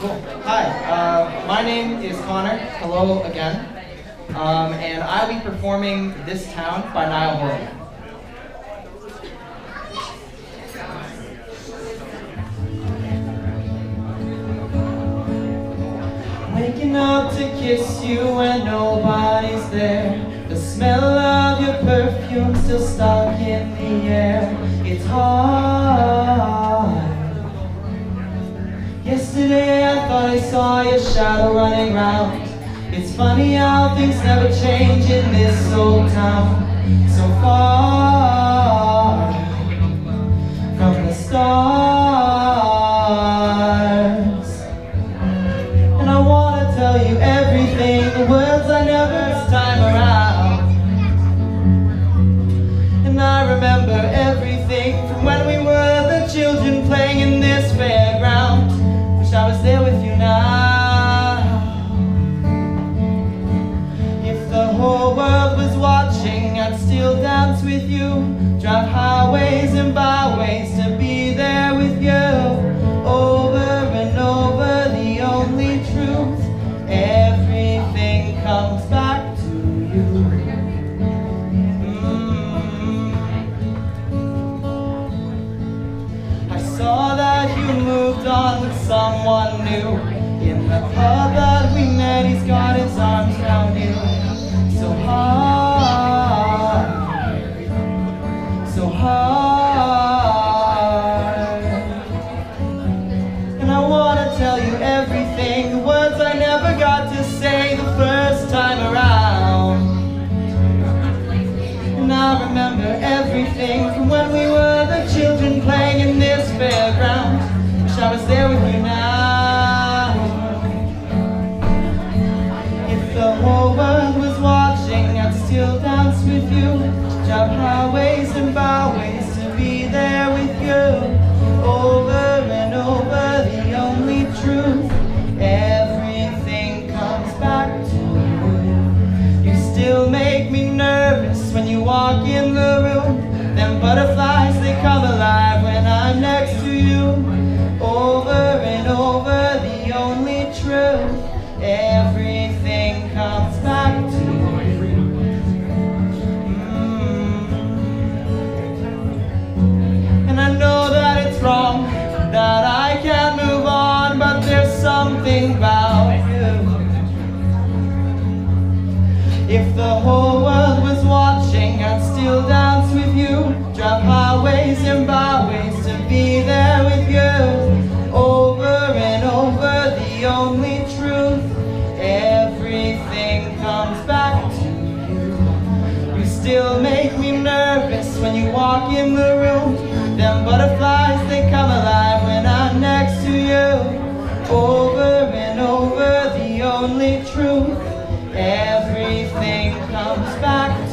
Cool. Hi, uh, my name is Connor. Hello again. Um, and I'll be performing This Town by Niall Horan. Waking up to kiss you when nobody's there The smell of your perfume still stuck in the air It's hard Yesterday I thought I saw your shadow running round. It's funny how things never change in this old town. So far still dance with you. Drive highways and byways To be there with you. Over and over The only truth Everything comes back to you. Mm. I saw that you moved on with someone new. In the pub that we met, he's got his arms around you still make me nervous when you walk in the room. Them butterflies, they come alive when I'm next to you. If the whole world was watching, I'd still dance with you. Drive highways and byways to be there with you. Over and over, the only truth. Everything comes back to you. You still make me nervous when you walk in the room. Them butterflies, they come alive when I'm next to you. Over and over, the only truth. Everything comes back